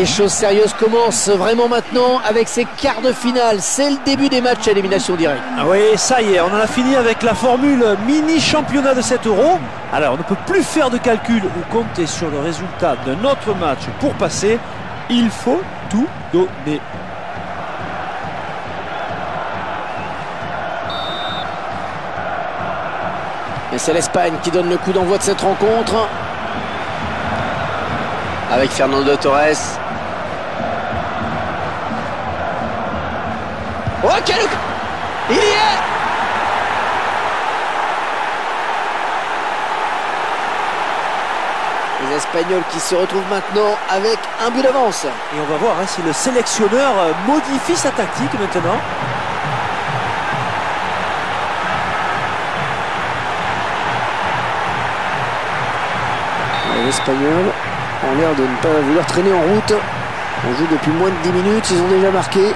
Les choses sérieuses commencent vraiment maintenant avec ces quarts de finale. C'est le début des matchs à élimination directe. Ah oui, ça y est, on en a fini avec la formule mini championnat de 7 euros. Alors, on ne peut plus faire de calcul ou compter sur le résultat de notre match pour passer. Il faut tout donner. Et c'est l'Espagne qui donne le coup d'envoi de cette rencontre. Avec Fernando Torres. Oh, quel... Il y est Les Espagnols qui se retrouvent maintenant avec un but d'avance. Et on va voir hein, si le sélectionneur euh, modifie sa tactique maintenant. Les Espagnols ont l'air de ne pas vouloir traîner en route. On joue depuis moins de 10 minutes, ils ont déjà marqué.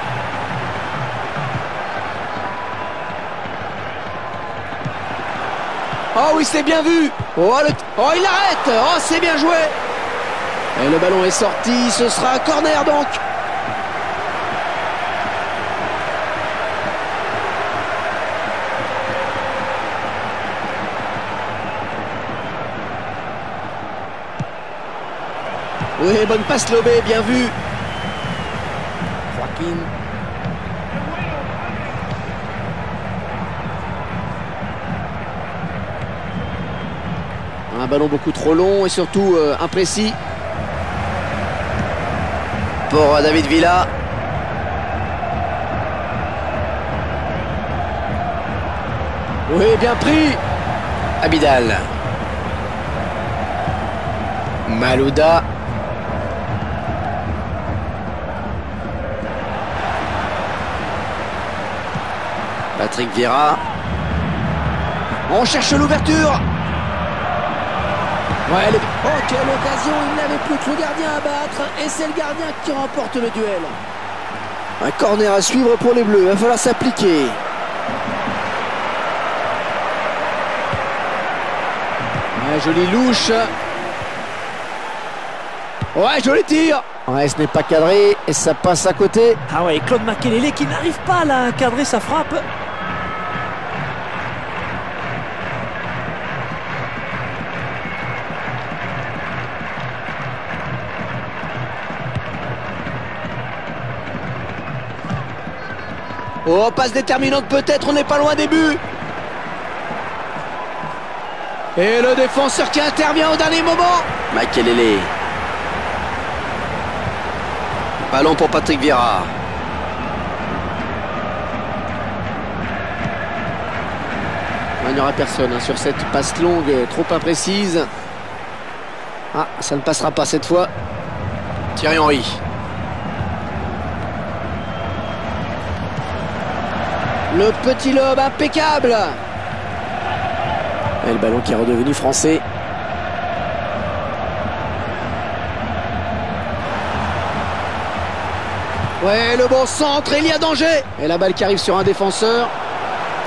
Oh oui, c'est bien vu. Oh, oh, il arrête Oh, c'est bien joué. Et le ballon est sorti, ce sera un corner donc. Oui, bonne passe Lobé, bien vu. Un ballon beaucoup trop long et surtout euh, imprécis. Pour euh, David Villa. Oui, bien pris. Abidal. Malouda. Patrick Vieira. On cherche l'ouverture. Ouais, le... Oh, quelle occasion Il n'avait plus que le gardien à battre. Et c'est le gardien qui remporte le duel. Un corner à suivre pour les Bleus. Il va falloir s'appliquer. Ouais, joli louche. Ouais, joli tir. Ouais, ce n'est pas cadré et ça passe à côté. Ah ouais, Claude Makelele qui n'arrive pas à cadrer sa frappe. Oh, passe déterminante peut-être, on n'est pas loin des buts. Et le défenseur qui intervient au dernier moment. Makelele. Ballon pour Patrick Vieira. Il n'y aura personne hein, sur cette passe longue trop imprécise. Ah, ça ne passera pas cette fois. Thierry Henry. Le petit lobe impeccable. Et le ballon qui est redevenu français. Ouais, le bon centre, il y a danger. Et la balle qui arrive sur un défenseur.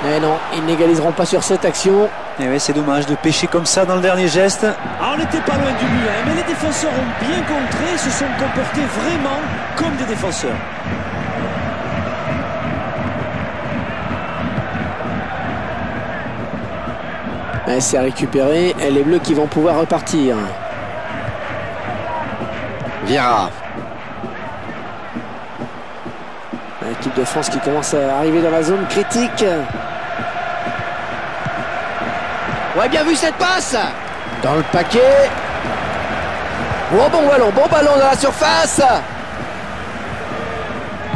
Mais non, ils n'égaliseront pas sur cette action. Et ouais, c'est dommage de pêcher comme ça dans le dernier geste. Ah, on n'était pas loin du but, hein, mais les défenseurs ont bien contré et se sont comportés vraiment comme des défenseurs. C'est récupéré. Et les Bleus qui vont pouvoir repartir. Vieira. L'équipe de France qui commence à arriver dans la zone critique. Ouais, bien vu cette passe. Dans le paquet. Oh, bon ballon, bon ballon dans la surface.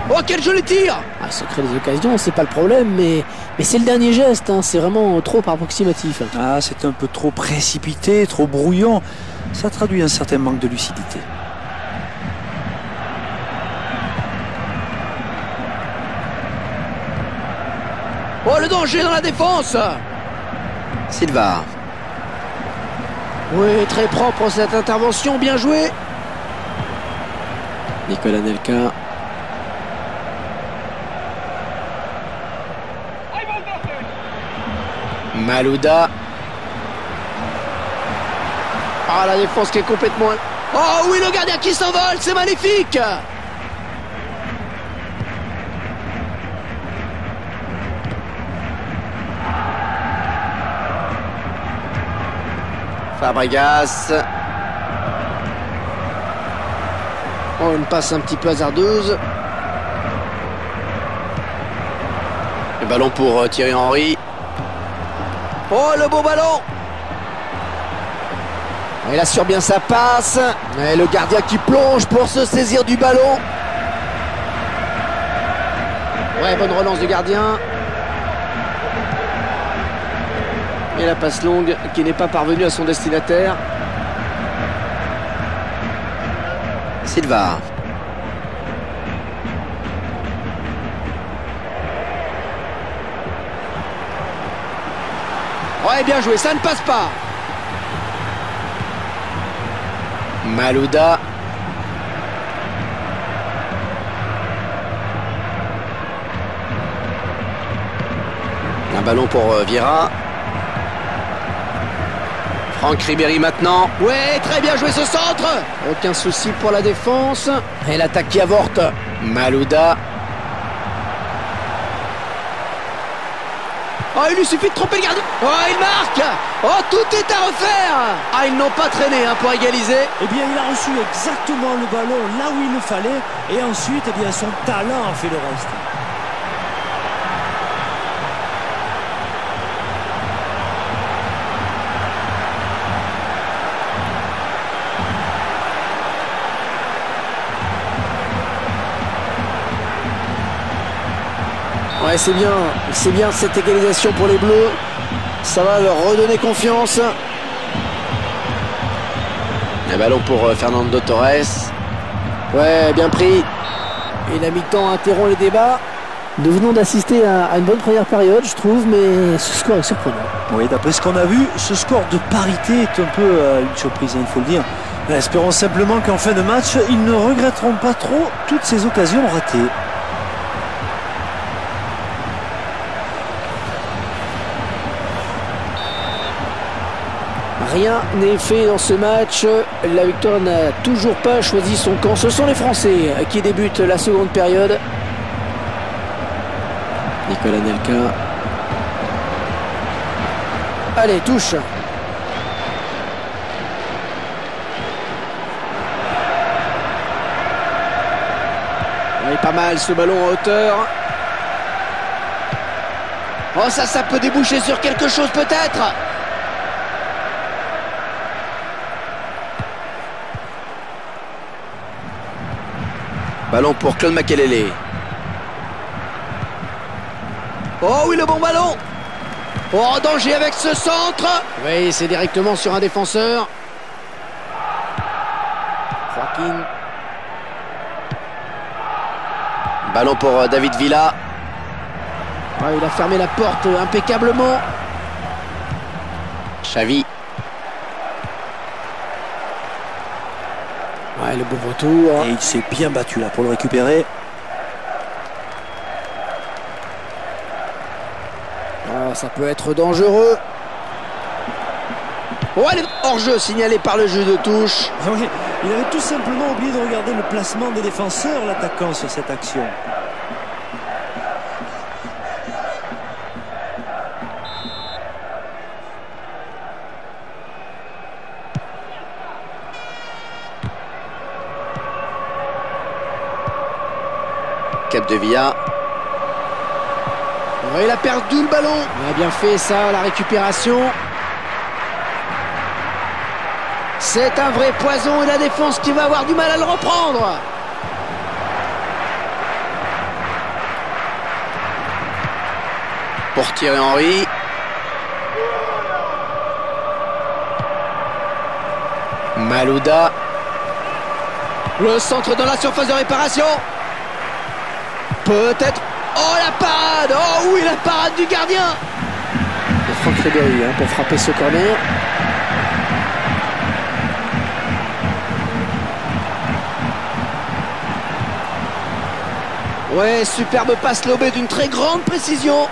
Oh, quel joli tir Ça crée des occasions, c'est pas le problème, mais, mais c'est le dernier geste, hein, c'est vraiment trop approximatif. Ah, c'est un peu trop précipité, trop brouillon. ça traduit un certain manque de lucidité. Oh, le danger dans la défense Silva. Oui, très propre cette intervention, bien joué. Nicolas Nelka. Malouda. Ah, la défense qui est complètement... Oh oui, le gardien qui s'envole, c'est magnifique Fabregas. Oh, une passe un petit peu hasardeuse. Le ballon pour euh, Thierry Henry. Oh, le beau ballon Il assure bien sa passe. Et le gardien qui plonge pour se saisir du ballon. Ouais, bonne relance du gardien. Et la passe longue qui n'est pas parvenue à son destinataire. Silva. Bien joué, ça ne passe pas. Malouda. Un ballon pour euh, Vieira. Franck Ribéry maintenant. Ouais, très bien joué ce centre. Aucun souci pour la défense. Et l'attaque qui avorte. Malouda. Oh, il lui suffit de tromper le gardien. Oh, il marque. Oh, tout est à refaire. Ah, ils n'ont pas traîné hein, pour égaliser. Eh bien, il a reçu exactement le ballon là où il le fallait. Et ensuite, eh bien, son talent a fait le reste. Ouais, c'est bien. C'est bien cette égalisation pour les Bleus. Ça va leur redonner confiance. Un ballon pour euh, Fernando Torres. Ouais, bien pris. Et la mi-temps interrompt les débats. Nous venons d'assister à, une bonne première période, je trouve, mais ce score est surprenant. Oui, d'après ce qu'on a vu, ce score de parité est un peu euh, une surprise, hein, il faut le dire. Espérons simplement qu'en fin de match, ils ne regretteront pas trop toutes ces occasions ratées. Rien n'est fait dans ce match. La victoire n'a toujours pas choisi son camp. Ce sont les Français qui débutent la seconde période. Nicolas Nelka. Allez, touche. Il pas mal ce ballon en hauteur. Oh ça, ça peut déboucher sur quelque chose peut-être. Ballon pour Claude Makelele. Oh oui, le bon ballon Oh, danger avec ce centre Oui, c'est directement sur un défenseur. Joaquin. Ballon pour euh, David Villa. Ah, il a fermé la porte impeccablement. Xavi. Le beau retour. Et il s'est bien battu là pour le récupérer. Ah, ça peut être dangereux. Oh, elle est hors-jeu signalé par le jeu de touche. Ah oui, il avait tout simplement oublié de regarder le placement des défenseurs, l'attaquant, sur cette action. De Villa. Il a perdu le ballon. Il a bien fait ça, la récupération. C'est un vrai poison et la défense qui va avoir du mal à le reprendre. Pour Thierry Henry. Malouda. Le centre dans la surface de réparation. Peut-être. Oh la parade Oh oui la parade du gardien? Et Franck Ribéry hein, pour frapper ce corner. Ouais, superbe passe lobée d'une très grande précision.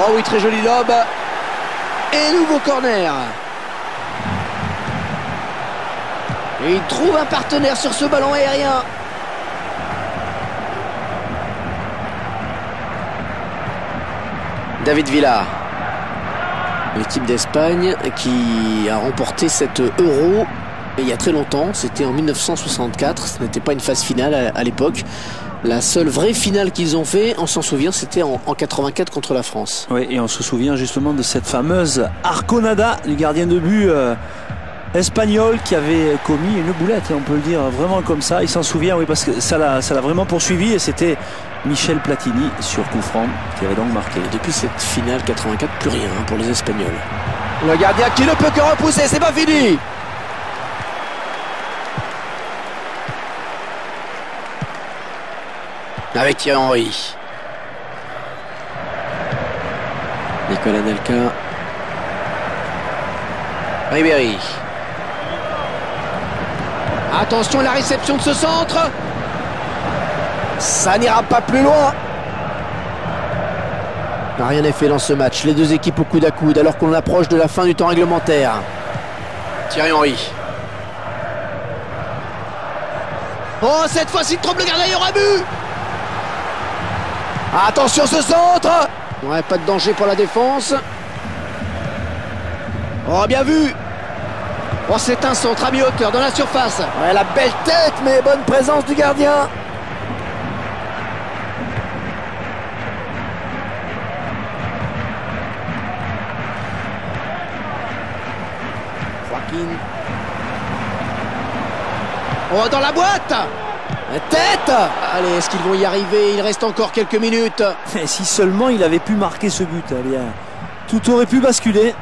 Oh oui, très joli lobe. Et nouveau corner. Et il trouve un partenaire sur ce ballon aérien. David Villa. L'équipe d'Espagne qui a remporté cet euro il y a très longtemps, c'était en 1964, ce n'était pas une phase finale à, l'époque. La seule vraie finale qu'ils ont fait, on s'en souvient, c'était en, en 84 contre la France. Oui, et on se souvient justement de cette fameuse Arconada du gardien de but euh, espagnol qui avait commis une boulette, on peut le dire vraiment comme ça. Il s'en souvient, oui, parce que ça l'a vraiment poursuivi et c'était Michel Platini sur coup franc qui avait donc marqué. Et depuis cette finale 84, plus rien hein, pour les Espagnols. Le gardien qui ne peut que repousser, c'est pas fini Avec Thierry Henry. Nicolas Nelka. Ribéry. Attention à la réception de ce centre. Ça n'ira pas plus loin. Rien n'est fait dans ce match. Les deux équipes au coude à coude alors qu'on approche de la fin du temps réglementaire. Thierry Henry. Oh, cette fois-ci, trompe le gardien, il y aura but Attention ce centre Ouais, pas de danger pour la défense. Oh, bien vu Oh, c'est un centre à mi-hauteur dans la surface. Ouais, la belle tête, mais bonne présence du gardien. Oh, dans la boîte Tête Allez, est-ce qu'ils vont y arriver? Il reste encore quelques minutes. Et si seulement il avait pu marquer ce but, eh bien, tout aurait pu basculer.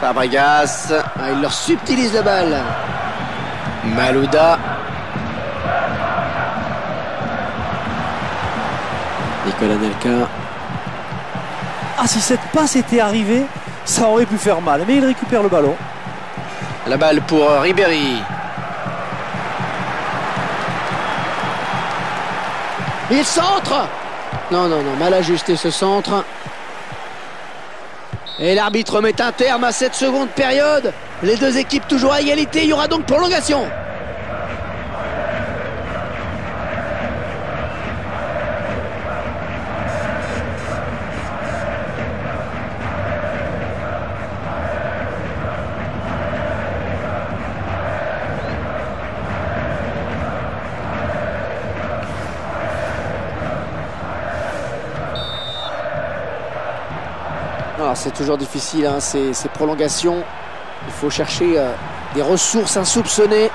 Fabregas, ah, il leur subtilise la balle. Malouda. Nicolas Nelka. Ah, si cette passe était arrivée, ça aurait pu faire mal. Mais il récupère le ballon. La balle pour euh, Ribéry. Il centre Non, non, non, mal ajusté ce centre. Et l'arbitre met un terme à cette seconde période. Les deux équipes toujours à égalité, il y aura donc prolongation. C'est toujours difficile, hein, ces, prolongations. Il faut chercher euh, des ressources insoupçonnées.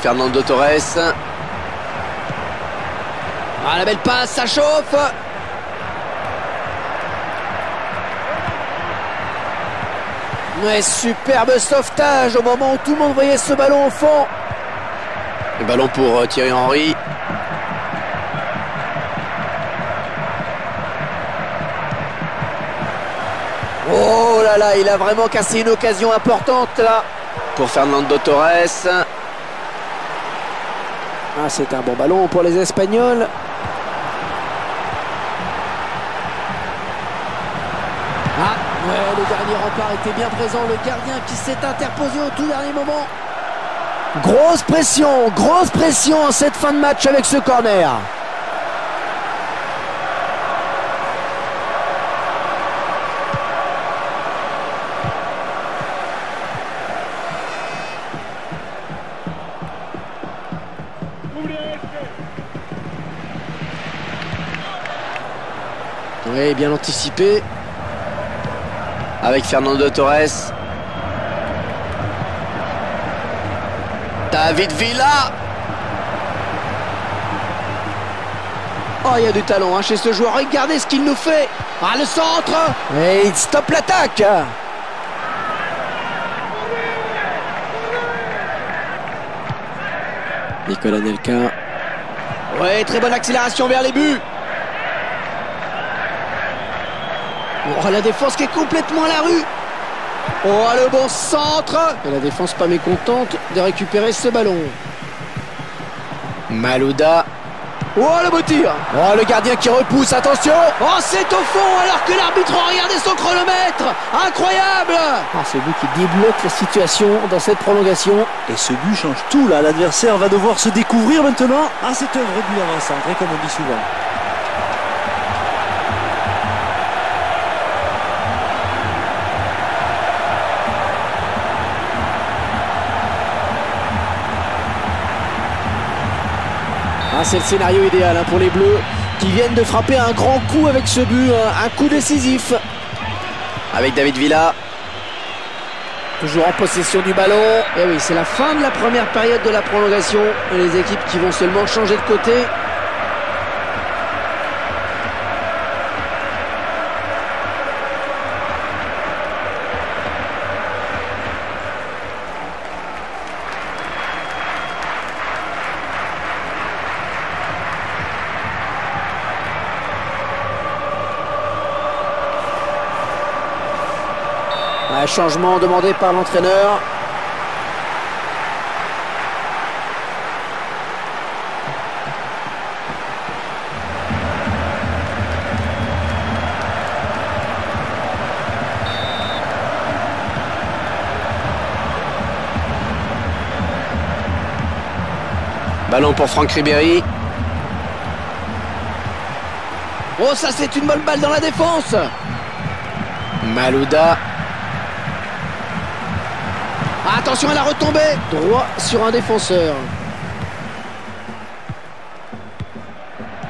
Fernando Torres. Ah la belle passe, ça chauffe Ouais, superbe sauvetage au moment où tout le monde voyait ce ballon au fond. Le ballon pour euh, Thierry Henry. Là là, il a vraiment cassé une occasion importante là pour Fernando Torres. Ah, c'est un bon ballon pour les Espagnols. Ah, ouais, le dernier rempart était bien présent. Le gardien qui s'est interposé au tout dernier moment. Grosse pression, grosse pression en cette fin de match avec ce corner. Bien anticipé. Avec Fernando Torres. David Villa. Oh, il y a du talent hein, chez ce joueur. Regardez ce qu'il nous fait. Ah, le centre. Et il stoppe l'attaque. Nicolas Nelka. Ouais, très bonne accélération vers les buts. Oh, la défense qui est complètement à la rue. Oh, le bon centre. Et la défense pas mécontente de récupérer ce ballon. Malouda. Oh, le beau tir. Oh, le gardien qui repousse, attention. Oh, c'est au fond alors que l'arbitre a regardé son chronomètre. Incroyable. Ah, ce but qui débloque la situation dans cette prolongation. Et ce but change tout là. L'adversaire va devoir se découvrir maintenant. Ah, c'est un vrai but avant-centre, comme on dit souvent. C'est le scénario idéal hein, pour les Bleus qui viennent de frapper un grand coup avec ce but, un, un coup décisif. Avec David Villa. Toujours en possession du ballon. Et oui, c'est la fin de la première période de la prolongation. Les équipes qui vont seulement changer de côté. Changement demandé par l'entraîneur. Ballon pour Franck Ribéry. Oh, ça c'est une bonne balle dans la défense. Malouda. Attention à la retombée Droit sur un défenseur.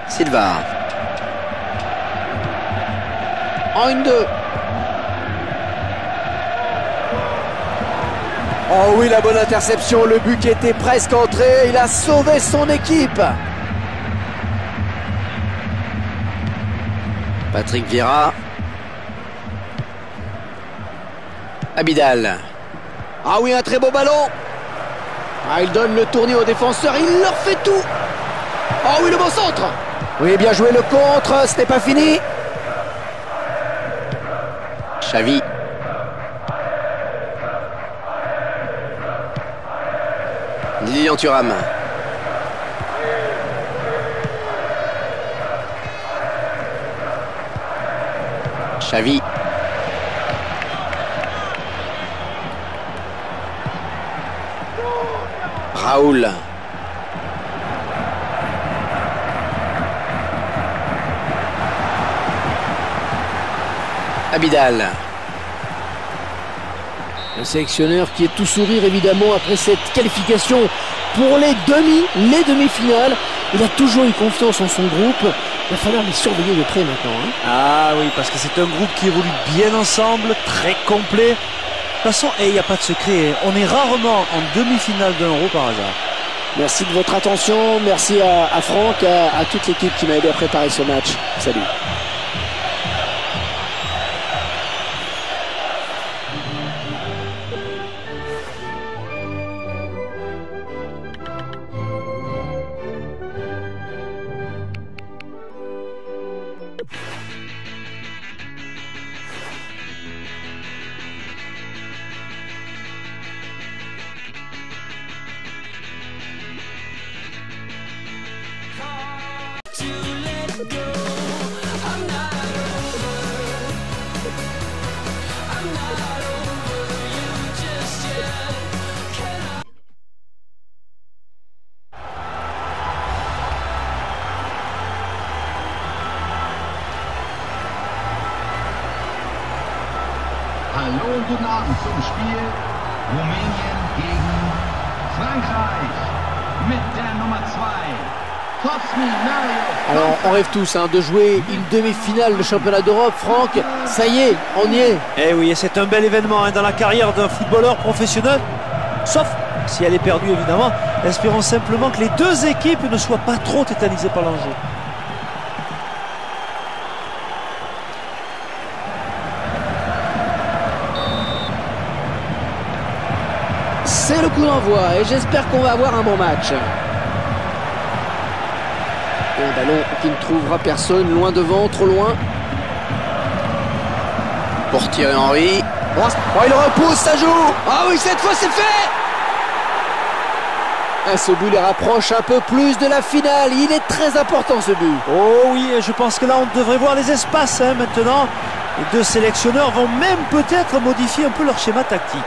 Silva. En une deux. Oh oui, la bonne interception, le but qui était presque entré, il a sauvé son équipe. Patrick Vieira. Abidal. Ah oui, un très beau ballon. Ah, il donne le tournis aux défenseurs, il leur fait tout. Oh oui, le bon centre. Oui, bien joué le contre, ce n'est pas fini. Xavi. Lilian Thuram. Xavi. Raoul. Abidal. Le sélectionneur qui est tout sourire évidemment après cette qualification pour les demi, les demi-finales. Il a toujours eu confiance en son groupe. Il va falloir les surveiller de près maintenant. hein. Ah oui, parce que c'est un groupe qui évolue bien ensemble, très complet. De toute il n'y a pas de secret, on est rarement en demi-finale d'un euro par hasard. Merci de votre attention. Merci à, Franck, à toute l'équipe qui m'a aidé à préparer ce match. Salut. tous hein, de jouer une demi-finale de championnat d'Europe. Franck, ça y est, on y est. Eh oui, c'est un bel événement hein, dans la carrière d'un footballeur professionnel, sauf si elle est perdue évidemment. Espérons simplement que les deux équipes ne soient pas trop tétanisées par l'enjeu. C'est le coup d'envoi et j'espère qu'on va avoir un bon match. Un ballon qui ne trouvera personne, loin devant, trop loin. Pour Thierry Henry. Oh, il repousse, ça joue Ah oui, cette fois c'est fait ah, ce but les rapproche un peu plus de la finale. Il est très important ce but. Oh oui, je pense que là on devrait voir les espaces hein, maintenant. Les deux sélectionneurs vont même peut-être modifier un peu leur schéma tactique.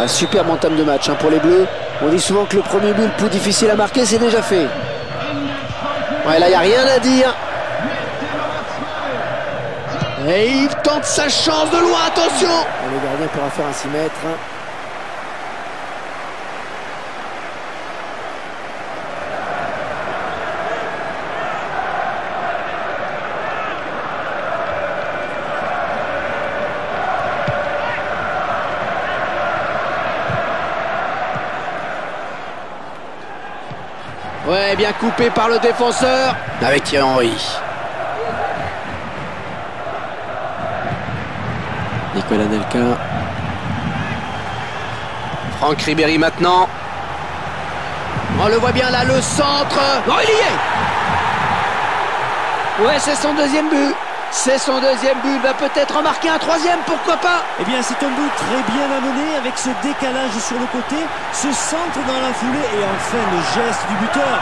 Un super entame de match hein, pour les Bleus. On dit souvent que le premier but le plus difficile à marquer, c'est déjà fait. Ouais, là, il n'y a rien à dire. Et il tente sa chance de loin, attention Le gardien pourra faire un 6 mètres. Ouais, bien coupé par le défenseur. Avec Thierry Henry. Nicolas Nelka. Franck Ribéry maintenant. On le voit bien là, le centre. Oh, il y est Ouais, c'est son deuxième but. C'est son deuxième but. Il va peut-être en marquer un troisième, pourquoi pas Eh bien, c'est un but très bien amené avec ce décalage sur le côté, ce centre dans la foulée et enfin le geste du buteur.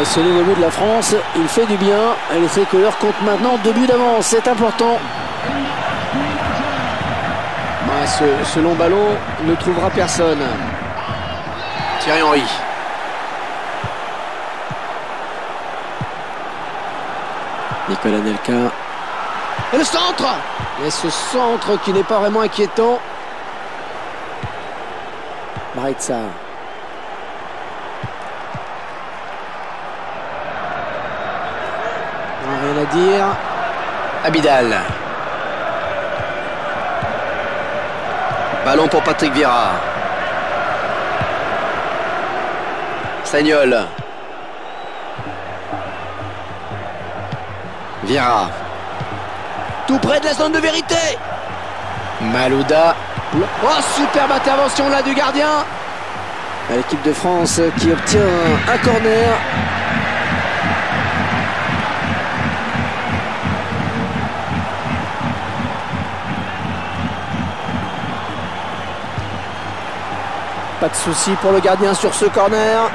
Et ce nouveau but de la France, il fait du bien. Et les tricolores comptent maintenant deux buts d'avance. C'est important. ce, ce long ballon ne trouvera personne. Thierry Henry. Et le centre Et ce centre qui n'est pas vraiment inquiétant. Maritza. Rien à dire. Abidal. Ballon pour Patrick Vieira. Sagnol. Tout près de la zone de vérité. Malouda. Oh, superbe intervention là du gardien. L'équipe de France qui obtient un corner. Pas de souci pour le gardien sur ce corner.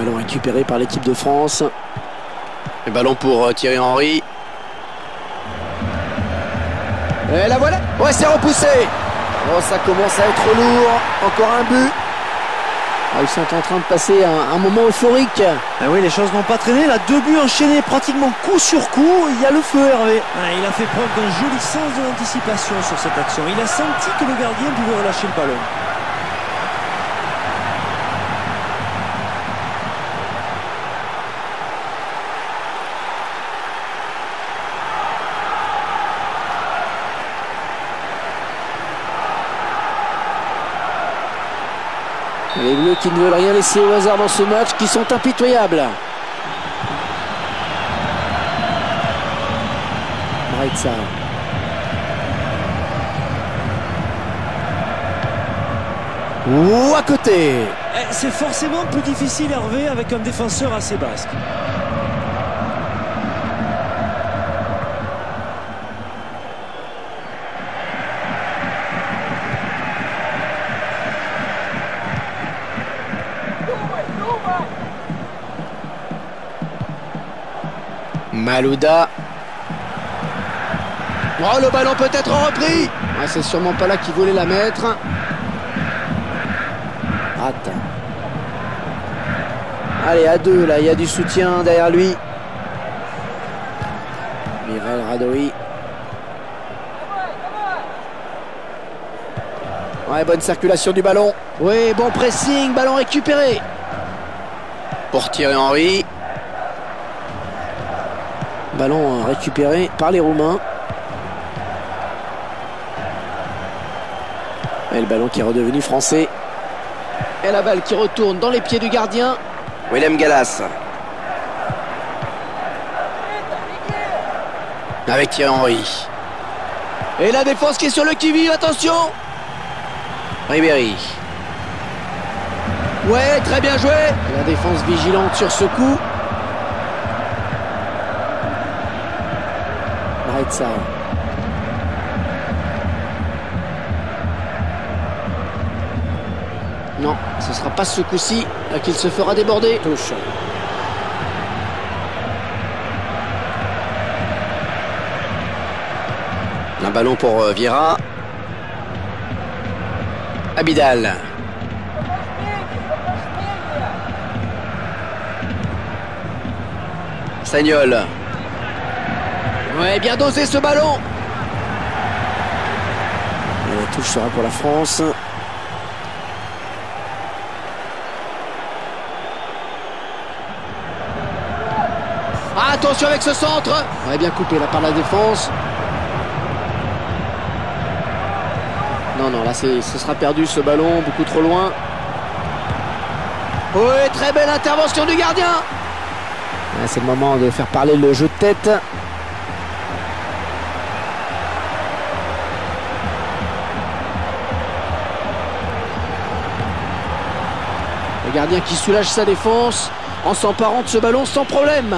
Ballon récupéré par l'équipe de France. Le ballon pour euh, Thierry Henry. Et la voilà. Ouais, c'est repoussé. Oh, ça commence à être lourd. Encore un but. Ah, ils sont en train de passer un, un moment euphorique. Ah oui, les choses n'ont pas traîné. Là, deux buts enchaînés pratiquement coup sur coup. Il y a le feu, Hervé. Ah, il a fait preuve d'un joli sens de l'anticipation sur cette action. Il a senti que le gardien pouvait relâcher le ballon. Qui ne veulent rien laisser au hasard dans ce match, qui sont impitoyables. Maritza. Ou à côté. Eh, C'est forcément plus difficile, Hervé, avec un défenseur assez basque. Malouda. Oh, le ballon peut être repris. Ouais, C'est sûrement pas là qu'il voulait la mettre. Rate. Allez, à deux, là, il y a du soutien derrière lui. Mirel Radoui. Ouais, bonne circulation du ballon. Oui, bon pressing, ballon récupéré. Pour Thierry Henry. Ballon récupéré par les Roumains. Et le ballon qui est redevenu français. Et la balle qui retourne dans les pieds du gardien. Willem Gallas. Avec Thierry Henry. Et la défense qui est sur le qui-vive, attention Ribéry. Ouais, très bien joué La défense vigilante sur ce coup. Non, ce ne sera pas ce coup-ci qu'il se fera déborder. Touche. Un ballon pour euh, Vieira. Abidal. Sagnol. Ouais, bien dosé ce ballon. Et la touche sera pour la France. Attention avec ce centre Ouais, bien coupé là par la défense. Non, non, là ce sera perdu ce ballon, beaucoup trop loin. Oui, très belle intervention du gardien C'est le moment de faire parler le jeu de tête. Le gardien qui soulage sa défense en s'emparant de ce ballon sans problème.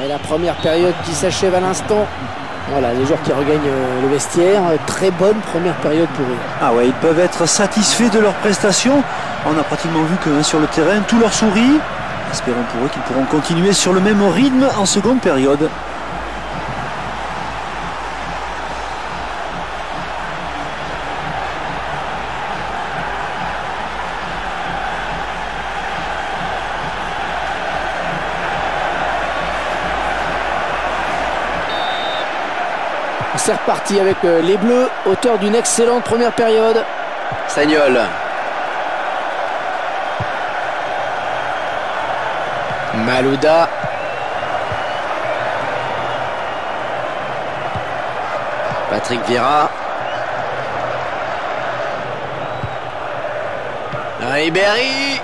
Et la première période qui s'achève à l'instant. Voilà, les joueurs qui regagnent euh, le vestiaire. Très bonne première période pour eux. Ah ouais, ils peuvent être satisfaits de leur prestation. On a pratiquement vu que hein, sur le terrain, tout leur sourit. Espérons pour eux qu'ils pourront continuer sur le même rythme en seconde période. Reparti avec euh, les Bleus, auteur d'une excellente première période. Sagnol. Malouda. Patrick Vieira. Ribéry.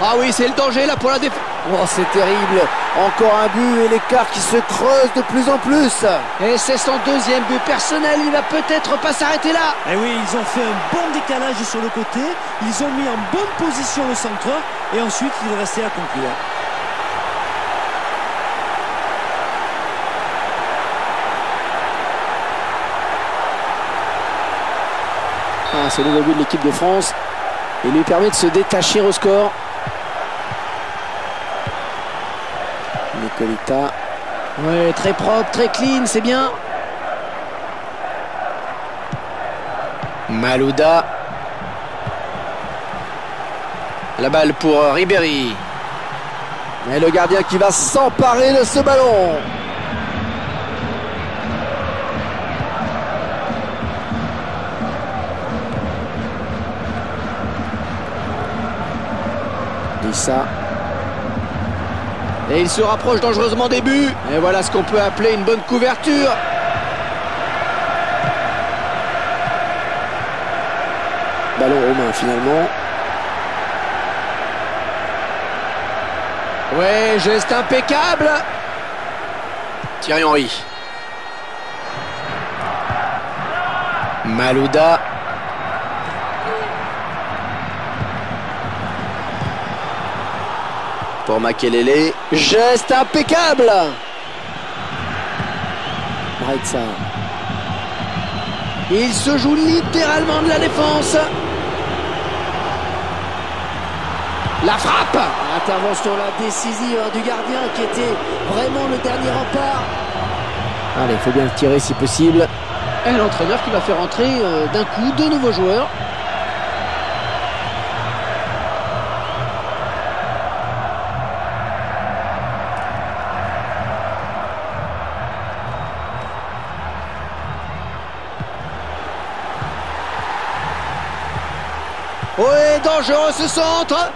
Ah oui, c'est le danger là pour la défense. Oh, c'est terrible. Encore un but et l'écart qui se creuse de plus en plus. Et c'est son deuxième but personnel. Il va peut-être pas s'arrêter là. Et Eh oui, ils ont fait un bon décalage sur le côté. Ils ont mis en bonne position le centreur. Et ensuite, il restait à conclure. Ah, c'est le nouveau but de l'équipe de France. Il lui permet de se détacher au score. Ouais, très propre, très clean, c'est bien. Malouda. La balle pour Ribéry. Et le gardien qui va s'emparer de ce ballon. Dissa. Et il se rapproche dangereusement des buts. Et voilà ce qu'on peut appeler une bonne couverture. Ballon romain finalement. Ouais, geste impeccable. Thierry Henry. Malouda. Pour Makelele. Geste impeccable. Il se joue littéralement de la défense. La frappe Intervention là décisive hein, du gardien qui était vraiment le dernier rempart. Allez, il faut bien le tirer si possible. Et l'entraîneur qui va faire entrer euh, d'un coup deux nouveaux joueurs. Oui, dangereux ce centre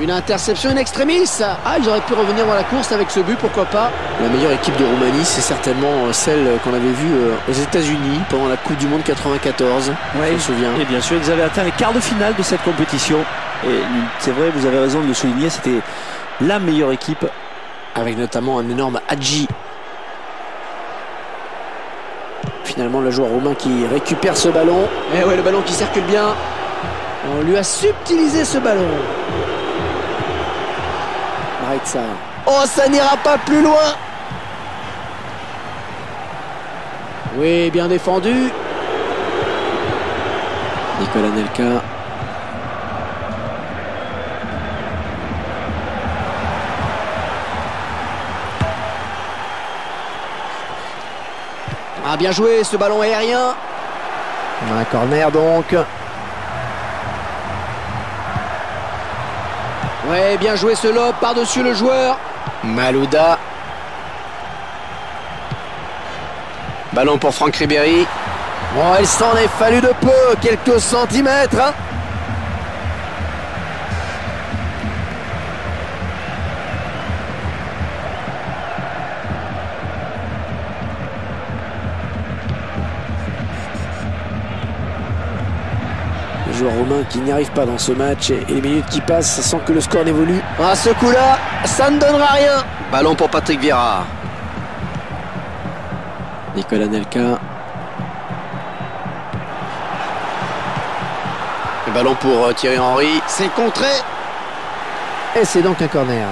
Une interception in extremis. Ah, ils auraient pu revenir dans la course avec ce but, pourquoi pas. La meilleure équipe de Roumanie, c'est certainement euh, celle qu'on avait vue euh, aux États-Unis pendant la Coupe du Monde 94. Je me souviens. Et bien sûr, ils avaient atteint les quarts de finale de cette compétition. Et c'est vrai, vous avez raison de le souligner, c'était la meilleure équipe. Avec notamment un énorme Hadji. Finalement, le joueur roumain qui récupère ce ballon. Et Eh ouais, le ballon qui circule bien. On lui a subtilisé ce ballon. Maritza. Oh, ça n'ira pas plus loin. Oui, bien défendu. Nicolas Nelka. Ah, bien joué, ce ballon aérien. Un corner donc. Bien joué ce lob par-dessus le joueur. Malouda. Ballon pour Franck Ribéry. Bon, il s'en est fallu de peu, quelques centimètres. hein. Roumains qui n'y arrivent pas dans ce match et les minutes qui passent sans que le score n'évolue. Ah, ce coup-là, ça ne donnera rien. Ballon pour Patrick Vieira. Nicolas Nelka. Ballon pour euh, Thierry Henry. C'est contré. Et c'est donc un corner.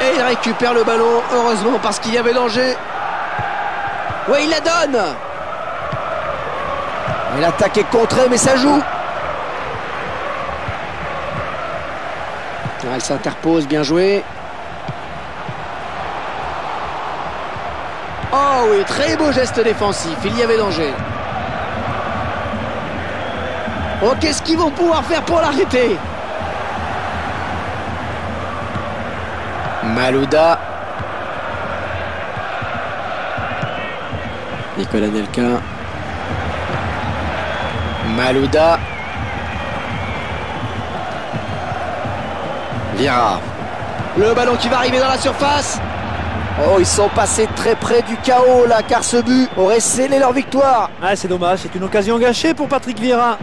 Et il récupère le ballon, heureusement, parce qu'il y avait danger. Ouais, il la donne. L'attaque est contrée, mais ça joue. Ah, Elle s'interpose, bien joué. Oh oui, très beau geste défensif. Il y avait danger. Oh, qu'est-ce qu'ils vont pouvoir faire pour l'arrêter? Malouda. Nicolas Nelka. Malouda. Vieira. Le ballon qui va arriver dans la surface. Oh, ils sont passés très près du chaos là, car ce but aurait scellé leur victoire. Ah, c'est dommage, c'est une occasion gâchée pour Patrick Vieira.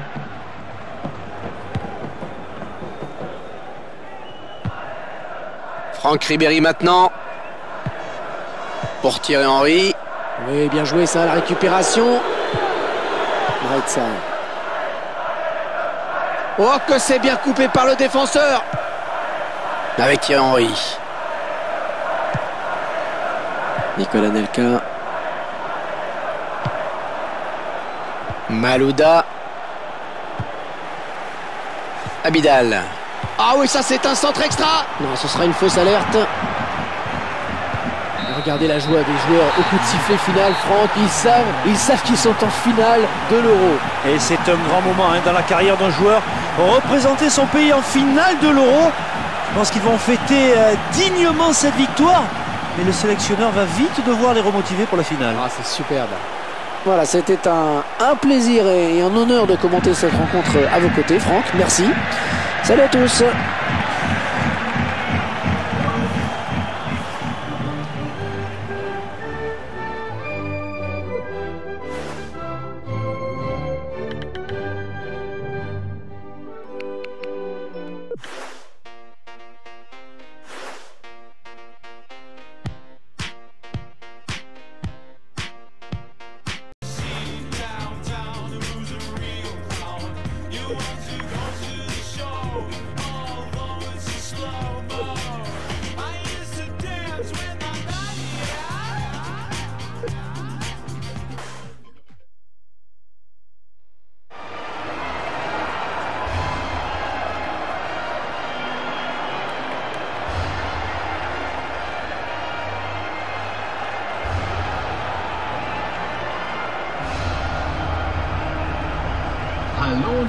Franck Ribéry maintenant. Pour Thierry Henry. Oui, bien joué ça, la récupération. Maritza. Oh, que c'est bien coupé par le défenseur. Avec Thierry Henry. Nicolas Nelka. Malouda. Abidal. Ah oui, ça c'est un centre extra. Non, ce sera une fausse alerte. Regardez la joie des joueurs au coup de sifflet final, Franck. Ils savent, ils savent qu'ils sont en finale de l'Euro. Et c'est un grand moment hein, dans la carrière d'un joueur. Représenter son pays en finale de l'Euro. Je pense qu'ils vont fêter euh, dignement cette victoire. Mais le sélectionneur va vite devoir les remotiver pour la finale. Ah, c'est superbe. Voilà, c'était un, un plaisir et un honneur de commenter cette rencontre à vos côtés, Franck. Merci. Salut à tous.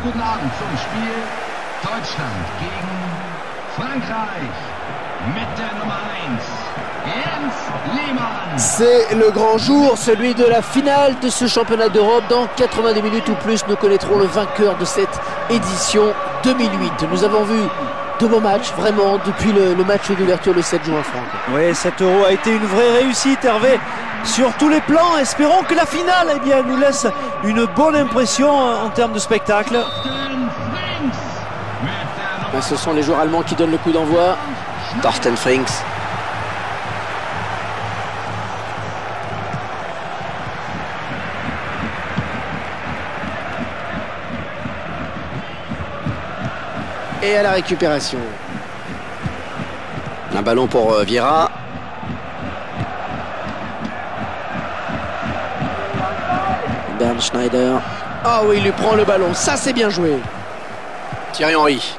Guten Abend zum Spiel Deutschland gegen Frankreich. mit der Nummer 1, Jens Lehmann. C'est le grand jour, celui de la finale de ce championnat d'Europe. Dans 90 minutes ou plus, nous connaîtrons le vainqueur de cette édition 2008. Nous avons vu de beaux matchs, vraiment, depuis le, le match d'ouverture le 7 juin, Franck. Oui, cet euro a été une vraie réussite, Hervé, sur tous les plans. Espérons que la finale eh bien, nous laisse une bonne impression en termes de spectacle. Ben, ce sont les joueurs allemands qui donnent le coup d'envoi. Thorsten Frings. Et à la récupération. Un ballon pour euh, Vieira. Ah oui, il lui prend le ballon. Ça, c'est bien joué. Thierry Henry.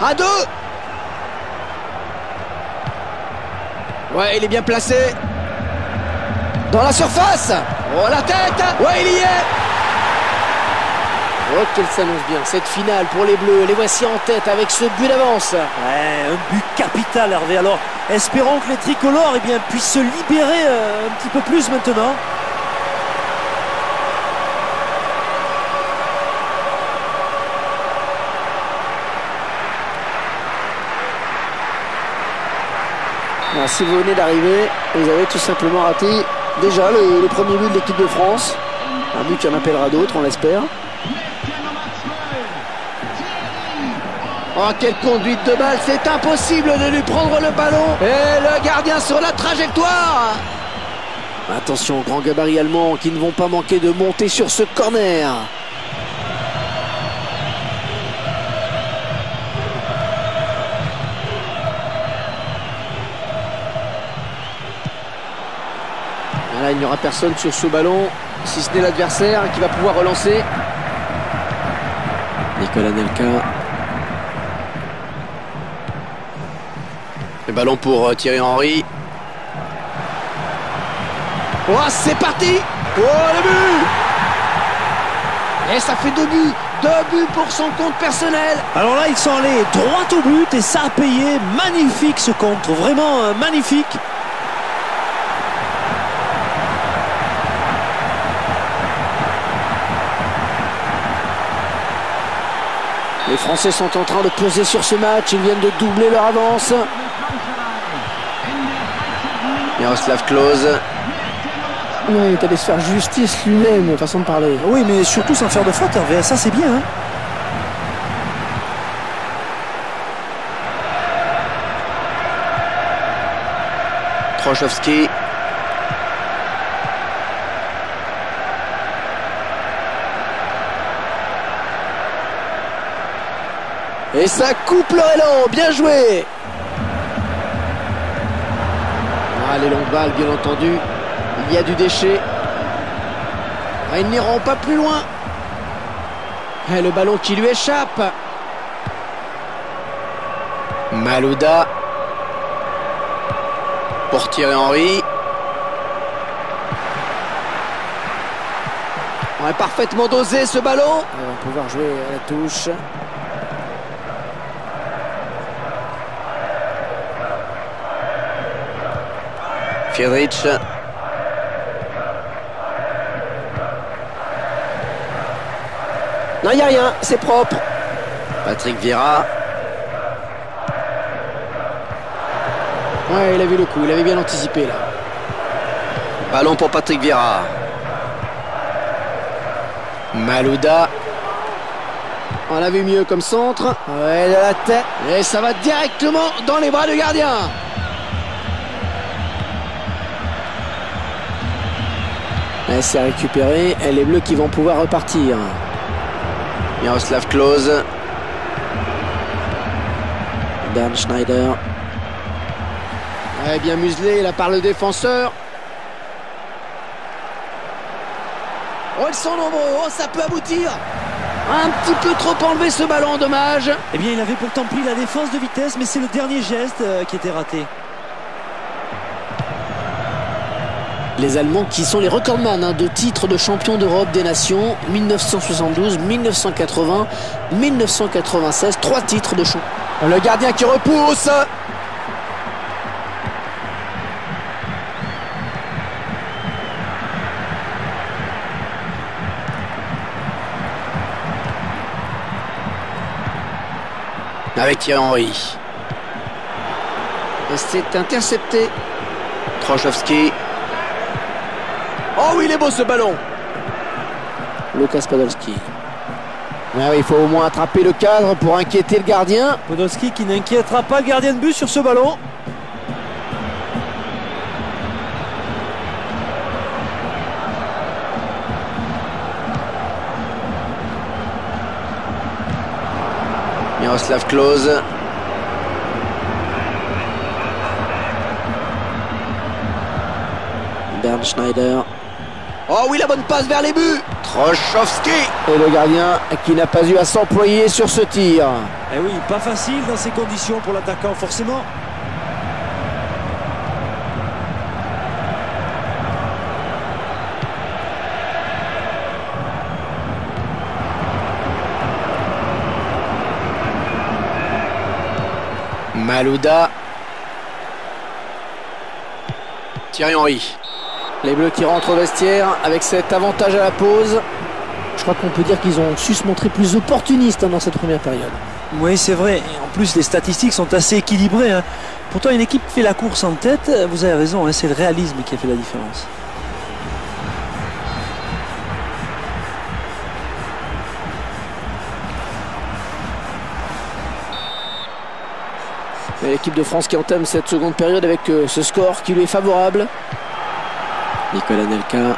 À deux Ouais, il est bien placé. Dans la surface Oh, la tête Ouais, il y est Oh, qu'elle s'annonce bien. Cette finale pour les Bleus, les voici en tête avec ce but d'avance. Ouais, un but capital, Hervé. Alors, espérons que les tricolores eh bien, puissent se libérer euh, un petit peu plus maintenant. Si vous venez d'arriver, vous avez tout simplement raté déjà le, le premier but de l'équipe de France. Un but qui en appellera d'autres, on l'espère. Oh, quelle conduite de balle C'est impossible de lui prendre le ballon Et le gardien sur la trajectoire Attention aux grands gabarits allemands qui ne vont pas manquer de monter sur ce corner. Il n'y aura personne sur ce ballon, si ce n'est l'adversaire qui va pouvoir relancer. Nicolas Nelka. Le ballon pour euh, Thierry Henry. Oh, c'est parti Oh, le but Et ça fait deux buts Deux buts pour son compte personnel Alors là, ils sont allés droit au but et ça a payé. Magnifique ce contre, vraiment euh, magnifique. Les Français sont en train de peser sur ce match. Ils viennent de doubler leur avance. Miroslav Klose. Oui, il est allé se faire justice lui-même, façon de parler. Oui, mais surtout sans faire de faute, Hervé. Ça, c'est bien. hein. Trochowski. Et ça coupe leur élan. Bien joué. Ah, les longues balles, bien entendu. Il y a du déchet. Ah, ils n'iront pas plus loin. Et le ballon qui lui échappe. Malouda. Pour Thierry Henry. Ouais, parfaitement dosé ce ballon On va pouvoir jouer la touche. Non, il n'y a rien, c'est propre. Patrick Vieira. Ouais, il a vu le coup, il avait bien anticipé là. Ballon pour Patrick Vieira. Malouda. On a vu mieux comme centre. Ouais, de la tête. Et ça va directement dans les bras du gardien. Et c'est récupéré. Et les Bleus qui vont pouvoir repartir. Miroslav Klose. Dan Schneider. Bien muselé là par le défenseur. Oh, ils sont nombreux, oh, ça peut aboutir. Un petit peu trop enlevé ce ballon, dommage. Eh bien, il avait pourtant pris la défense de vitesse, mais c'est le dernier geste euh, qui était raté. Les Allemands qui sont les recordman hein, de titres de champion d'Europe des nations 1972, 1980, 1996, trois titres de champion. Le gardien qui repousse avec Thierry Henry. C'est intercepté. Trochowski. Il est beau ce ballon. Lucas Podolski. Oui, il faut au moins attraper le cadre pour inquiéter le gardien. Podolski qui n'inquiétera pas le gardien de but sur ce ballon. Miroslav Klose. Bernd Schneider. Oh oui, la bonne passe vers les buts. Trochowski. Et le gardien qui n'a pas eu à s'employer sur ce tir. Eh oui, pas facile dans ces conditions pour l'attaquant, forcément. Malouda. Thierry Henry. Les Bleus qui rentrent au vestiaire avec cet avantage à la pause. Je crois qu'on peut dire qu'ils ont su se montrer plus opportunistes hein, dans cette première période. Oui, c'est vrai. Et en plus, les statistiques sont assez équilibrées. hein. Pourtant, une équipe qui fait la course en tête, vous avez raison, hein, c'est le réalisme qui a fait la différence. L'équipe de France qui entame cette seconde période avec euh, ce score qui lui est favorable. Nicolas Nelka.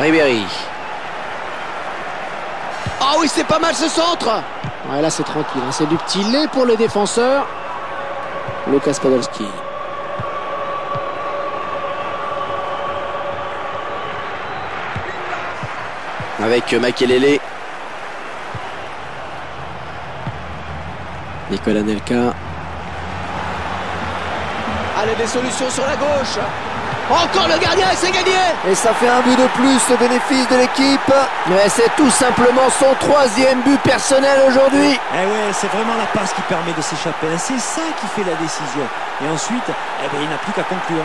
Ribéry. Oh oui, c'est pas mal ce centre. Ouais, là c'est tranquille, hein. c'est du petit lait pour les défenseurs. Lucas Podolski. Avec Makelele. Nicolas Nelka. Des solutions sur la gauche. Encore le gardien et c'est gagné. Et ça fait un but de plus au bénéfice de l'équipe. Mais c'est tout simplement son troisième but personnel aujourd'hui. Eh ouais, c'est vraiment la passe qui permet de s'échapper. C'est ça qui fait la décision. Et ensuite, eh ben, il n'a plus qu'à conclure.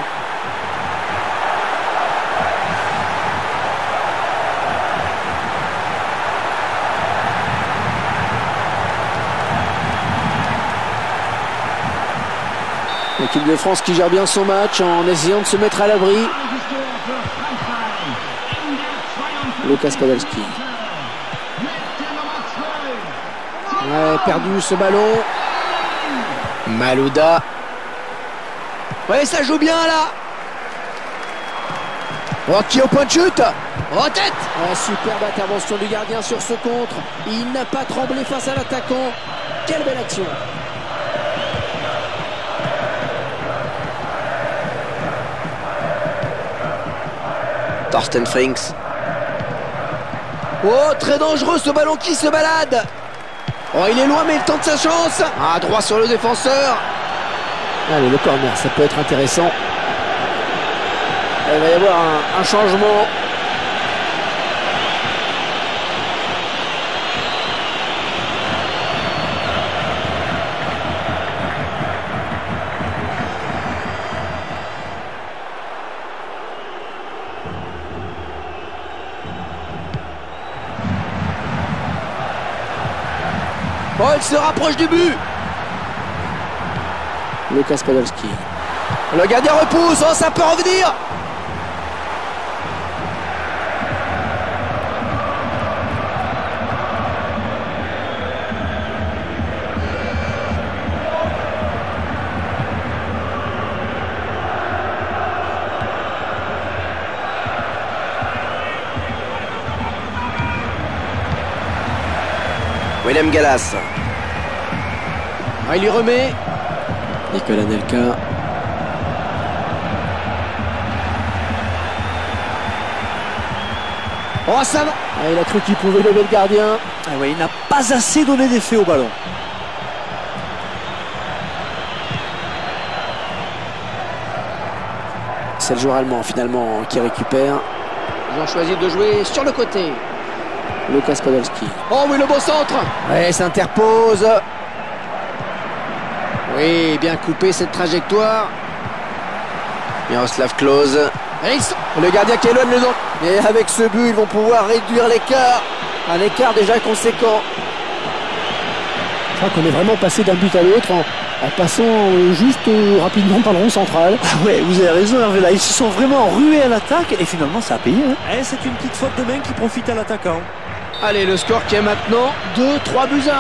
L'équipe de France qui gère bien son match en essayant de se mettre à l'abri. Lucas Podolski. Ouais, perdu ce ballon. Malouda. Ouais, ça joue bien là. Oh, qui est au point de chute. Oh, tête. Ouais, superbe intervention du gardien sur ce contre. Il n'a pas tremblé face à l'attaquant. Quelle belle action. Thorsten Frings. Oh, très dangereux ce ballon qui se balade. Oh, il est loin, mais il tente sa chance. Ah, droit sur le défenseur. Allez, le corner, ça peut être intéressant. Il va y avoir un, un changement. Il se rapproche du but. Lucas Podolski. Le gardien repousse. Oh, ça peut revenir. Willem Gallas. Ah, il lui remet. Nicolas Nelka. Oh, ça va. Ah, il a cru qu'il pouvait lever le gardien. Ah ouais, il n'a pas assez donné d'effet au ballon. C'est le joueur allemand finalement qui récupère. Ils ont choisi de jouer sur le côté. Lucas Podolski. Oh oui, le beau centre. Ouais, s'interpose. Oui, bien coupé cette trajectoire. Miroslav Klose. Le gardien qui éloigne le nom. Et avec ce but, ils vont pouvoir réduire l'écart. Un écart déjà conséquent. Je crois qu'on est vraiment passé d'un but à l'autre en, en passant euh, juste euh, rapidement par le rond central. Ah ouais, vous avez raison Hervé, là, ils se sont vraiment rués à l'attaque et finalement ça a payé. hein. Eh, c'est une petite faute de main qui profite à l'attaquant. Allez, le score qui est maintenant 2, 3 buts à 1.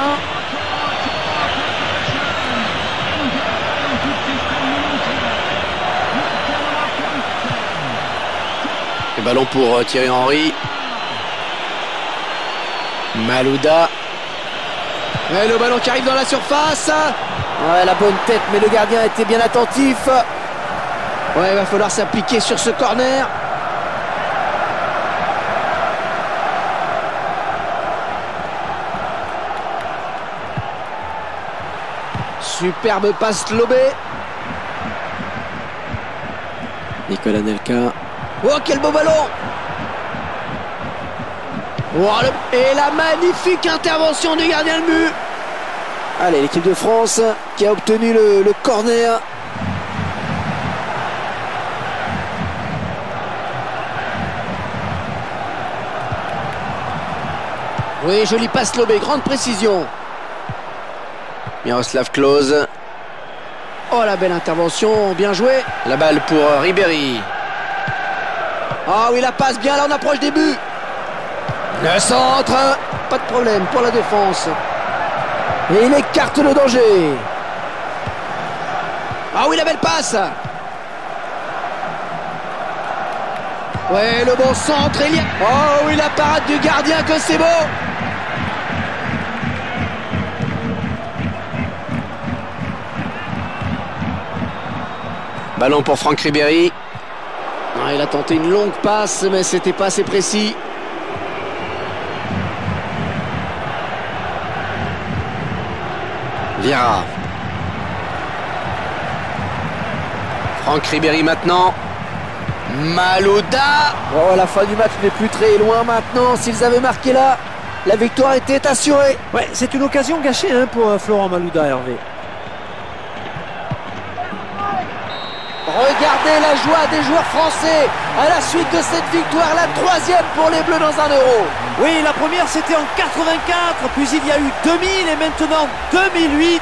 Ballon pour euh, Thierry Henry. Malouda. Et le ballon qui arrive dans la surface. Ouais, la bonne tête, mais le gardien était bien attentif. Ouais, il va falloir s'appliquer sur ce corner. Superbe passe lobée. Nicolas Nelka. Oh, quel beau ballon Oh, Et la magnifique intervention du gardien de but Allez, l'équipe de France qui a obtenu le, corner. Oui, joli passe lobé, grande précision. Miroslav Klose. Oh, la belle intervention, bien joué. La balle pour Ribéry. Ah oui, la passe bien, là on approche des buts. Le centre, pas de problème pour la défense. Et il écarte le danger. Ah oui, la belle passe. Ouais, le bon centre, il. Oh oui, la parade du gardien, que c'est beau. Ballon pour Franck Ribéry. Ah, il a tenté une longue passe, mais c'était pas assez précis. Vieira. Franck Ribéry maintenant. Malouda. Oh, la fin du match n'est plus très loin maintenant. S'ils avaient marqué là, la victoire était assurée. Ouais, c'est une occasion gâchée hein, pour euh, Florent Malouda, Hervé. Regardez la joie des joueurs français à la suite de cette victoire, la troisième pour les Bleus dans un euro. Oui, la première c'était en 84, puis il y a eu 2000 et maintenant 2008.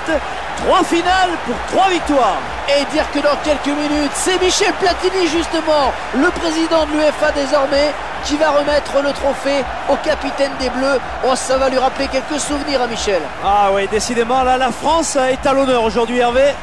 Trois finales pour trois victoires. Et dire que dans quelques minutes, c'est Michel Platini justement, le président de l'UEFA désormais, qui va remettre le trophée au capitaine des Bleus. Oh, ça va lui rappeler quelques souvenirs à Michel. Ah oui, décidément, là, la France est à l'honneur aujourd'hui, Hervé.